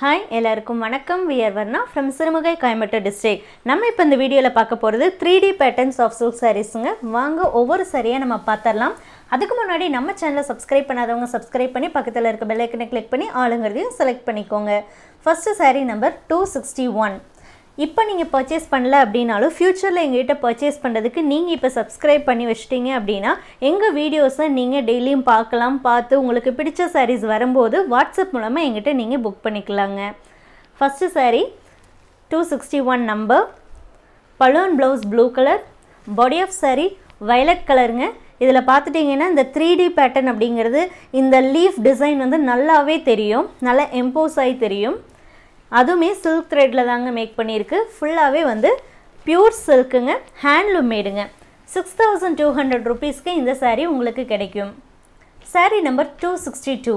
Hi எல்லாருக்கும் வணக்கம். We're Varna from Sirumugai Coimbatore district நம்ம இப்போ இந்த வீடியோவில் பார்க்க போகிறது three D patterns of silk சாரீஸுங்க வாங்க ஒவ்வொரு சரியாக நம்ம பார்த்துடலாம். அதுக்கு முன்னாடி நம்ம சேனலை சப்ஸ்கிரைப் பண்ணாதவங்க சப்ஸ்கிரைப் பண்ணி பக்கத்தில் இருக்க பெல் ஐக்கனை கிளிக் பண்ணி ஆளுங்கிறதையும் செலக்ட் பண்ணிக்கோங்க. First saree number two sixty one இப்போ நீங்கள் பர்ச்சேஸ் பண்ணல அப்படின்னாலும் ஃப்யூச்சரில் எங்ககிட்ட பர்ச்சேஸ் பண்ணுறதுக்கு நீங்கள் இப்போ சப்ஸ்கிரைப் பண்ணி வச்சிட்டீங்க அப்படின்னா எங்கள் வீடியோஸை நீங்கள் டெய்லியும் பார்க்கலாம் பார்த்து உங்களுக்கு பிடிச்ச சாரீஸ் வரும்போது வாட்ஸ்அப் மூலமாக எங்கிட்ட நீங்கள் புக் பண்ணிக்கலாங்க. First saree two sixty one number balloon blouse blue colour body of saree violet கலருங்க இதில் பார்த்துட்டிங்கன்னா இந்த த்ரீ டி பேட்டர்ன் அப்படிங்கிறது இந்த லீஃப் டிசைன் வந்து நல்லாவே தெரியும் நல்லா எம்போஸ் ஆகி தெரியும். அதுவுமே சில்க் த்ரெட்டில் தாங்க மேக் பண்ணியிருக்கு. ஃபுல்லாகவே வந்து பியூர் சில்க்குங்க ஹேண்ட்லூம் மேடுங்க சிக்ஸ் தௌசண்ட் டூ ஹண்ட்ரட் ருபீஸ்க்கு இந்த சாரீ உங்களுக்கு கிடைக்கும். Saree number two sixty two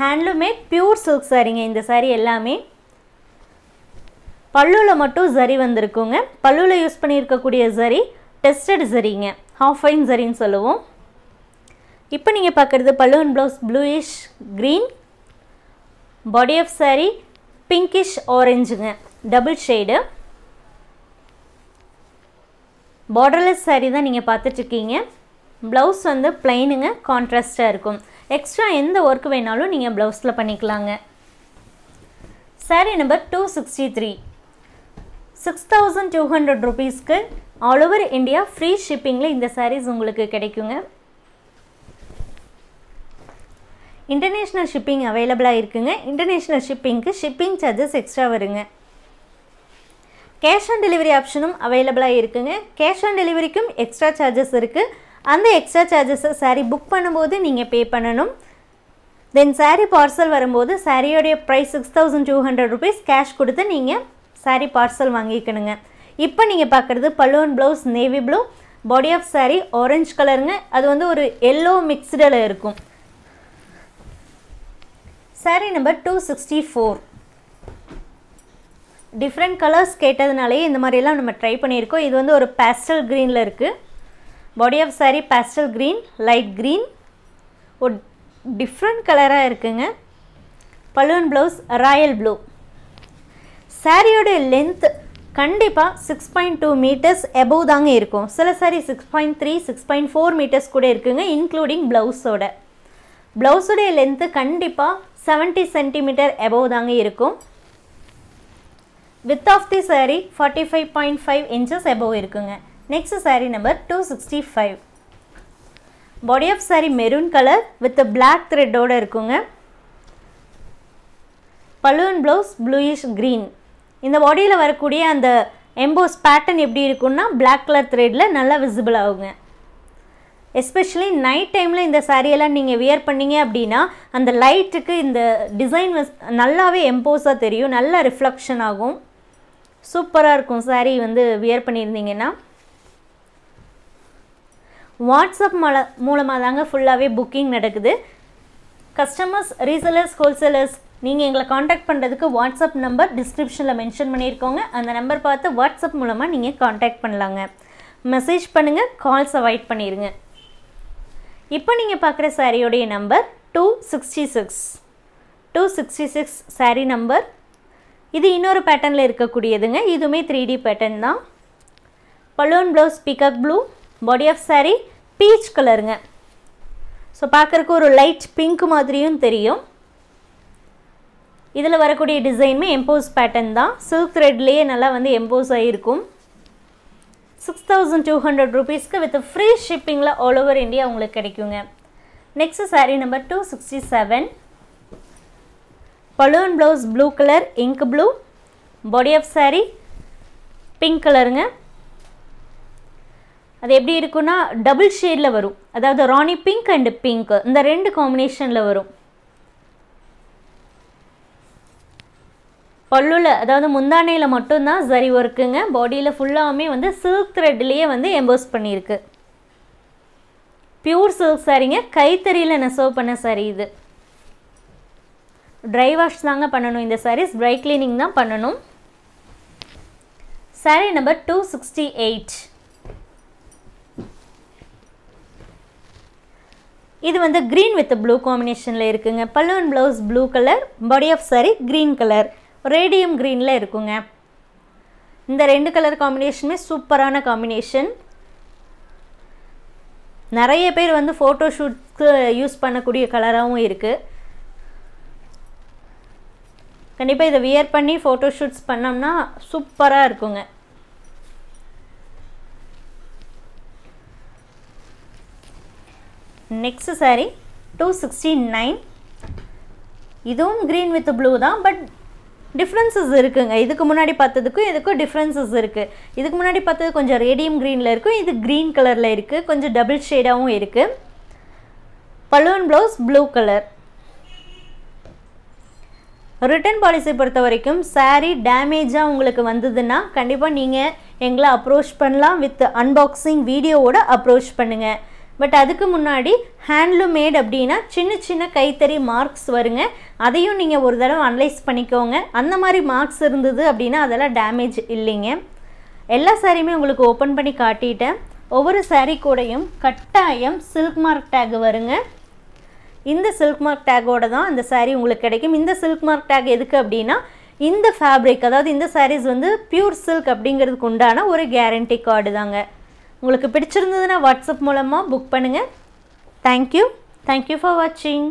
ஹேண்ட்லூமே pure silk சாரீங்க இந்த சாரீ எல்லாமே பல்லுவில் மட்டும் சரி வந்திருக்குங்க. பல்லுவில் யூஸ் பண்ணியிருக்கக்கூடிய சரி டெஸ்டட் சரிங்க. ஹாஃப் ஃபைன் சரின்னு சொல்லுவோம். இப்போ நீங்கள் பார்க்குறது பல்லுவன் blouse bluish green body of saree pinkish ஆரஞ்சுங்க double shade borderless saree தான் நீங்கள் பார்த்துட்ருக்கீங்க. ப்ளவுஸ் வந்து பிளைனுங்க கான்ட்ராஸ்டாக இருக்கும். எக்ஸ்ட்ரா எந்த ஒர்க் வேணாலும் நீங்கள் ப்ளவுஸில் பண்ணிக்கலாங்க. Saree number two sixty three six thousand two hundred ருபீஸ்க்கு ஆல் ஓவர் இந்தியா ஃப்ரீ ஷிப்பிங்கில் இந்த சாரீஸ் உங்களுக்கு கிடைக்குங்க. இன்டர்நேஷ்னல் ஷிப்பிங் அவைலபிளாக இருக்குங்க. இன்டர்நேஷ்னல் ஷிப்பிங்க்கு ஷிப்பிங் சார்ஜஸ் எக்ஸ்ட்ரா வருங்க. கேஷ் ஆன் டெலிவரி ஆப்ஷனும் அவைலபிளாக இருக்குங்க. கேஷ் ஆன் டெலிவரிக்கும் எக்ஸ்ட்ரா சார்ஜஸ் இருக்குது அந்த எக்ஸ்ட்ரா சார்ஜஸை சாரீ புக் பண்ணும்போது நீங்கள் பே பண்ணணும். தென் சாரீ பார்சல் வரும்போது சாரியோடைய price six thousand two hundred rupees cash கொடுத்து நீங்கள் சாரீ பார்சல் வாங்கிக்கணுங்க. இப்போ நீங்கள் பார்க்குறது balloon blouse navy blue body of saree orange கலருங்க அது வந்து ஒரு எல்லோ மிக்ஸ்டில் இருக்கும். Saree number two sixty four different colours கேட்டதுனாலே இந்த மாதிரியெல்லாம் நம்ம ட்ரை பண்ணியிருக்கோம். இது வந்து ஒரு பேஸ்டல் க்ரீனில் இருக்குது body of saree pastel green light green ஒரு டிஃப்ரெண்ட் கலராக இருக்குங்க. பலூன் ப்ளவுஸ் ராயல் ப்ளூ சாரியோட லென்த் கண்டிப்பாக six point two metres above தாங்க இருக்கும். சில saree six point three six point four metres கூட இருக்குங்க இன்க்ளூடிங் ப்ளவுஸோட ப்ளவுஸோடைய லென்த்து கண்டிப்பாக செவன்ட்டி சென்டிமீட்டர் எபோவ் தாங்க இருக்கும். Width of the saree forty five point five inches above இருக்குங்க. Next saree number two sixty five body of saree maroon colour with black த்ரெட்டோடு இருக்குங்க. Balloon blouse bluish green இந்த பாடியில் வரக்கூடிய அந்த EMBOSS pattern எப்படி இருக்குன்னா பிளாக் கலர் த்ரெட்டில் நல்லா visible ஆகுங்க. எஸ்பெஷலி நைட் டைமில் இந்த சாரியெல்லாம் நீங்கள் வியர் பண்ணீங்க அப்படின்னா அந்த லைட்டுக்கு இந்த டிசைன் நல்லாவே எம்போஸாக தெரியும் நல்லா ரிஃப்ளெக்ஷன் ஆகும். சூப்பராக இருக்கும் saree வந்து வியர் பண்ணியிருந்தீங்கன்னா. வாட்ஸ்அப் மூல மூலமாக தாங்க ஃபுல்லாகவே புக்கிங் நடக்குது. கஸ்டமர்ஸ் ரீசேலர்ஸ் ஹோல்சேலர்ஸ் நீங்கள் எங்களை காண்டாக்ட் பண்ணுறதுக்கு வாட்ஸ்அப் நம்பர் டிஸ்கிரிப்ஷனில் மென்ஷன் பண்ணியிருக்கோங்க. அந்த நம்பர் பார்த்து வாட்ஸ்அப் மூலமாக நீங்கள் காண்டாக்ட் பண்ணலாங்க. மெசேஜ் பண்ணுங்கள் கால்ஸ் அவாய்ட் பண்ணிடுங்க இப்போ நீங்கள் பார்க்குற சாரியோடைய number two sixty six two sixty six saree number இது இன்னொரு பேட்டர்னில் இருக்கக்கூடியதுங்க. இதுவுமே த்ரீ டி பேட்டர்ன் தான். Balloon blouse பிகக் blue body of saree peach கலருங்க ஸோ பார்க்குறக்கு ஒரு லைட் பிங்க் மாதிரியும் தெரியும். இதில் வரக்கூடிய டிசைனுமே எம்போஸ் பேட்டர்ன் தான். சில்க் த்ரெட்லேயே நல்லா வந்து எம்போஸ் ஆகிருக்கும் சிக்ஸ் தௌசண்ட் டூ ஹண்ட்ரட் ருபீஸ்க்கு வித் ஃப்ரீ ஷிப்பிங்கில் ஆல் ஓவர் இந்தியா உங்களுக்கு கிடைக்குங்க. Next saree number two sixty seven balloon blouse blue colour ink blue body of saree pink கலருங்க அது எப்படி இருக்குன்னா டபுள் ஷேடில் வரும். அதாவது ராணி பிங்க் அண்டு பிங்க் இந்த ரெண்டு காம்பினேஷனில் வரும். பல்லுல அதாவது முந்தானையில் மட்டும்தான் சரி ஒர்க்குங்க. பாடியில் ஃபுல்லாகவுமே வந்து சில்க் த்ரெட்லேயே வந்து எம்போஸ் பண்ணியிருக்கு. பியூர் சில்க் சாரீங்க கைத்தறியில் நெசவு பண்ண சாரி இது. ட்ரை வாஷ் தாங்க பண்ணணும் இந்த சாரீஸ் ட்ரை கிளீனிங் தான் பண்ணணும். Saree number two sixty eight இது வந்து க்ரீன் வித் ப்ளூ காம்பினேஷனில் இருக்குங்க. பல்லுவன் blouse blue colour body of saree green colour radium க்ரீனில் இருக்குங்க. இந்த ரெண்டு கலர் காம்பினேஷனுமே சூப்பரான காம்பினேஷன் நிறைய பேர் வந்து ஃபோட்டோ ஷூட்க்கு யூஸ் பண்ணக்கூடிய கலராகவும் இருக்குது கண்டிப்பாக இதை வியர் பண்ணி ஃபோட்டோ ஷூட்ஸ் பண்ணோம்னா சூப்பராக இருக்குங்க. Next saree two sixty nine இதுவும் க்ரீன் வித் ப்ளூ தான் பட் டிஃப்ரென்சஸ் இருக்குங்க. இதுக்கு முன்னாடி பார்த்ததுக்கும் இதுக்கும் டிஃப்ரென்சஸ் இருக்குது இதுக்கு முன்னாடி பார்த்தது கொஞ்சம் ரேடியம் க்ரீனில் இருக்கும் இது க்ரீன் கலரில் இருக்குது கொஞ்சம் டபுள் ஷேடாகவும் இருக்குது balloon blouse blue colour return policy பொறுத்த வரைக்கும் சாரீ டேமேஜாக உங்களுக்கு வந்ததுன்னா கண்டிப்பாக நீங்கள் எங்களை அப்ரோச் பண்ணலாம். வித் அன்பாக்சிங் வீடியோவோட அப்ரோச் பண்ணுங்கள் பட் அதுக்கு முன்னாடி ஹேண்ட்லூம் மேட் அப்படின்னா சின்ன சின்ன கைத்தறி மார்க்ஸ் வருங்க. அதையும் நீங்கள் ஒரு தடவை அனலைஸ் பண்ணிக்கோங்க. அந்த மாதிரி மார்க்ஸ் இருந்தது அப்படின்னா அதெல்லாம் டேமேஜ் இல்லைங்க. எல்லா சாரியுமே உங்களுக்கு ஓப்பன் பண்ணி காட்டிட்டேன். ஒவ்வொரு சாரீ கூடையும் கட்டாயம் சில்க் மார்க் டேக் வருங்க. இந்த சில்க் மார்க் டேக்கோட தான் அந்த சாரீ உங்களுக்கு கிடைக்கும். இந்த சில்க் மார்க் டேக் எதுக்கு அப்படின்னா இந்த ஃபேப்ரிக் அதாவது இந்த சாரீஸ் வந்து பியூர் சில்க் அப்படிங்கிறதுக்கு உண்டான ஒரு கேரண்டி கார்டு தாங்க. உங்களுக்கு பிடிச்சிருந்ததுன்னா வாட்ஸ்அப் மூலமாக புக் பண்ணுங்கள் தேங்க்யூ தேங்க்யூ ஃபார் வாட்சிங்